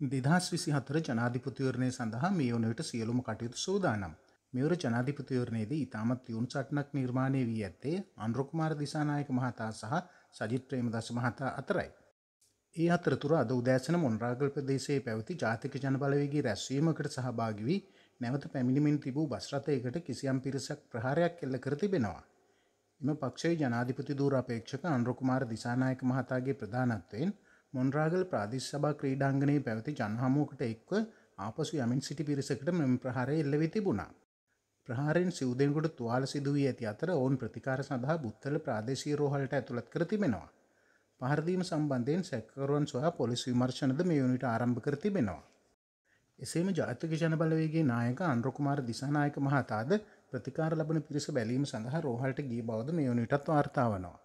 දෙදහස් විසි හතර ජනාධිපතිවරණය සඳහා මේ වනට සියලුම කටයුතු සූදානම්. මෙවර ජනාධිපතිවරණයේදී ඉතාමත් තියුණු සටනක් නිර්මාණය වී ඇත්තේ අන්රුකුමාර දිසානායක මහතා සහ සජිත් ප්‍රේමදශ මහතා අතරයි. ඒ අතරතුර අද උදෑසන මොන්රාගල් ප්‍රදේශයේ පැවති ජාතික ජනබලවේගේ රැස්වීමකට සහභාගි වී නැවත පැමිණිමින් තිබූ බස්රථයකට කිසියම් පිරිසක් ප්‍රහාරයක් එල්ල කර තිබෙනවා. එම පක්ෂයේ ජනාධිපති දූර අපේක්ෂක අන්රුකුමාර දිසානායක මහතාගේ ප්‍රධානත්වයෙන් මොන්රාගල් ප්‍රාදිශ සභා ක්‍රීඩාංගනයේ පැවති ජනහමුවකට එක්ව ආපසු යමින් සිටි පිරිසකට මෙම ප්‍රහාරය එල්ලවෙ තිබුණා. ප්‍රහාරෙන් සිවදෙන්කුට තුවාල සිදුවී ඇති අතර ඔවුන් ප්‍රතිකාර සඳහා බුත්තල ප්‍රාදේශී රෝහලට ඇතුළත් කර තිබෙනවා. පහරදීම සම්බන්ධයෙන් සැකරුවන් සොයා පොලිස් විමර්ශනද මේ වනිට ආරම්භ කර තිබෙනවා. එසේම ජාතික ජනබලවේගේ නායක අන්ද්‍රකුමාර දිසානායක මහතාද ප්‍රතිකාර ලබන පිරිස බැලීම සඳහා රෝහලට ගී බවද මේ වනිටත් වාර්තාාවනවා.